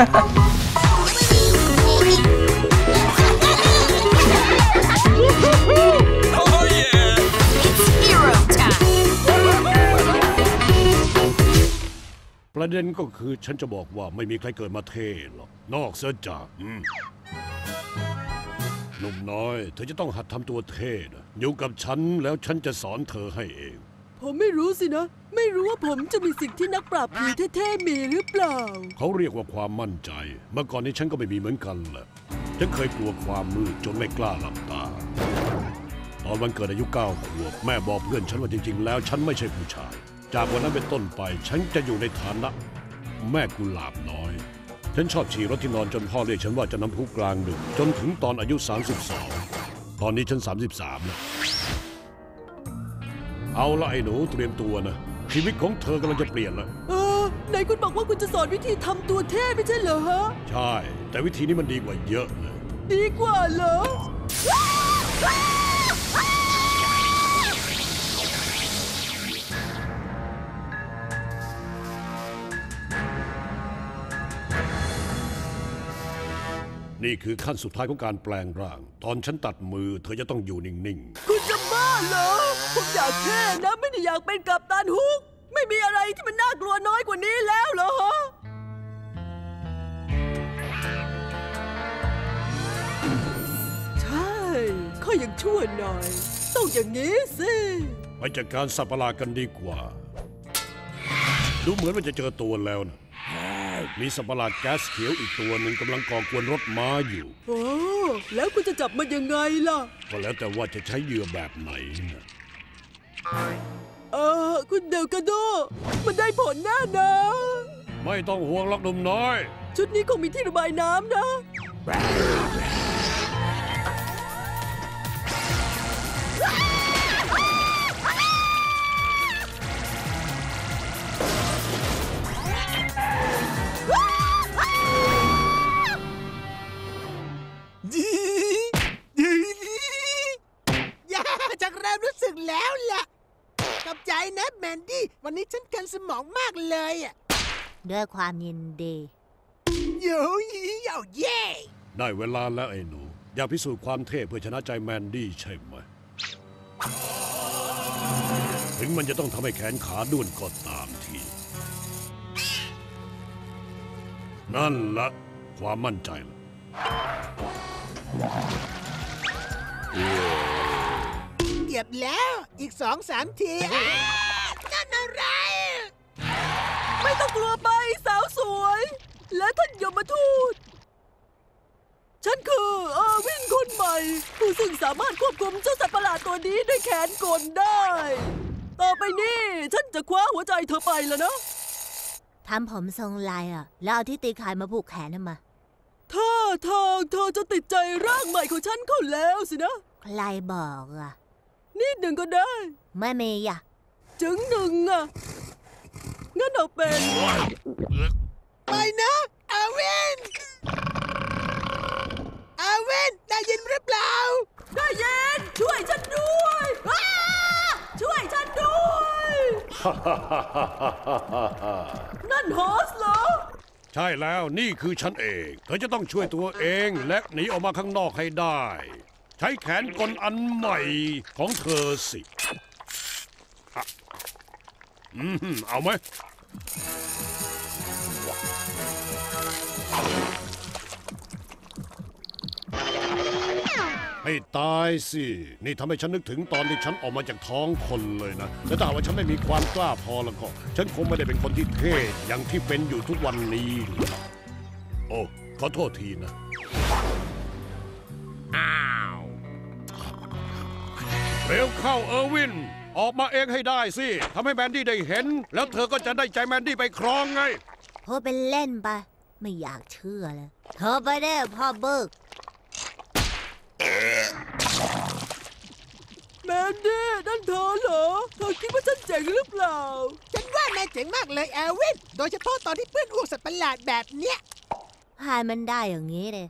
ประเด็นก็คือฉันจะบอกว่าไม่มีใครเกิดมาเท่หรอก นอกเสียจากอืมหนุ่มน้อย เธอจะต้องหัดทำตัวเท่นะอยู่กับฉันแล้วฉันจะสอนเธอให้เอง ผมไม่รู้สินะ ไม่รู้ว่าผมจะมีสิ่งที่นักปราบผีเท่ๆมีหรือเปล่า เขาเรียกว่าความมั่นใจ เมื่อก่อนนี้ฉันก็ไม่มีเหมือนกันแหละฉันเคยกลัวความมืดจนไม่กล้าหลับตา ตอนวันเกิดอายุเก้าขวบแม่บอกเพื่อนฉันว่าจริง ๆ แล้วฉันไม่ใช่ผู้ชาย จากวันนั้นเป็นต้นไป ฉันจะอยู่ในฐานะ แม่กุหลาบน้อย ฉันชอบฉี่รถที่นอนจนพ่อเรียกฉันว่าจะน้ำพุกลางดึกจนถึงตอนอายุ 32 ตอนนี้ฉัน 33แล้ว เอาละไอ้หนูเตรียมตัวนะ ชีวิตของเธอกำลังจะเปลี่ยนแล้วเออไหนคุณบอกว่าคุณจะสอนวิธีทำตัวเท่ไม่ใช่เหรอฮะ ใช่ แต่วิธีนี้มันดีกว่าเยอะเลย ดีกว่าเหรอ นี่คือขั้นสุดท้ายของการแปลงร่าง ตอนฉันตัดมือ เธอจะต้องอยู่นิ่งคุณจะบ้าเหรอผม อยากเท่นะไม่ได้อยากเป็นกัปตันฮุก ไม่มีอะไรที่มันน่ากลัวน้อยกว่านี้แล้วเหรอฮะใช่ข้อยังชั่วหน่อย ต้องอย่างนี้สิๆไปจัดการสัตว์ประหลาดกันดีกว่า ดูเหมือนว่าจะเจอตัวแล้วนะมีสัตว์ประหลาดแก๊สเขียวอีกตัวหนึ่งกำลังก่อกวนรถม้าอยู่ โอ้ แล้วคุณจะจับมันยังไงล่ะ ก็แล้วแต่ว่าจะใช้เหยื่อแบบไหนนะ เออ คุณเดลกาโด มันได้ผลแน่นะ ไม่ต้องห่วงหรอกหนุ่มน้อย ชุดนี้คงมีที่ระบายน้ำนะย่าจักเริ่มรู้สึกแล้วล่ะ ขอบใจนะแมนดี้ วันนี้ฉันกันสมองมากเลยอะด้วยความยินดีโย่เย่าเย่ได้เวลาแล้วไอ้หนู อยากพิสูจน์ความเท่เพื่อชนะใจแมนดี้ใช่ไหม ถึงมันจะต้องทำให้แขนขาด้วนก็ตามที นั่นละ ความมั่นใจละ เกียบแล้ว อีกสองสามทีอ้านั่นอะไร ไม่ต้องกลัวไปสาวสวย และท่านยมทูต ฉันคือเออร์วินคนใหม่ ผู้ซึ่งสามารถควบคุมเจ้าสัตว์ประหลาดตัวนี้ด้วยแขนกลได้ ต่อไปนี้ ฉันจะคว้าหัวใจเธอไปแล้วนะทำผมทรงลายอะ แล้วเอาที่ตีขายมาผูกแขนน่ะมาถ้าทางเธอจะติดใจร่างใหม่ของฉันเข้าแล้วสินะ ใครบอกอะ นิดหนึ่งก็ได้ ไม่มีอะจึงหนึ่งอะ งั้นเอาเป็น ไปนะอาเวนอาเวนได้ยินหรือเปล่า ได้เย็นช่วยฉันด้วยอ้าช่วยฉันด้วย นั่นฮอสเหรอ ใช่แล้วนี่คือฉันเอง เธอจะต้องช่วยตัวเองและหนีออกมาข้างนอกให้ได้ ใช้แขนกลอันใหม่ของเธอสิอะอืมเอาไหมให้ตายสิ นี่ทำให้ฉันนึกถึงตอนที่ฉันออกมาจากท้องคนเลยนะ และถ้าหากว่าฉันไม่มีความกล้าพอแล้วก็ ฉันคงไม่ได้เป็นคนที่เท่อย่างที่เป็นอยู่ทุกวันนี้ โอ้ ขอโทษทีนะ เร็วเข้าเออร์วิน ออกมาเองให้ได้สิทำให้แมนดี้ได้เห็น แล้วเธอก็จะได้ใจแมนดี้ไปครองไงพูดเป็นเล่นไป ไม่อยากเชื่อเลยเธอไปได้พ่อเบิกแมนดี้นั่นเธอเหรอ เธอคิดว่าฉันเจ๋งหรือเปล่า ฉันว่านายเจ๋งมากเลยแอลวิน โดยเฉพาะตอนที่เพื่อนอ้วกสัตว์ประหลาดแบบเนี้ยหายมันได้อย่างนี้เลย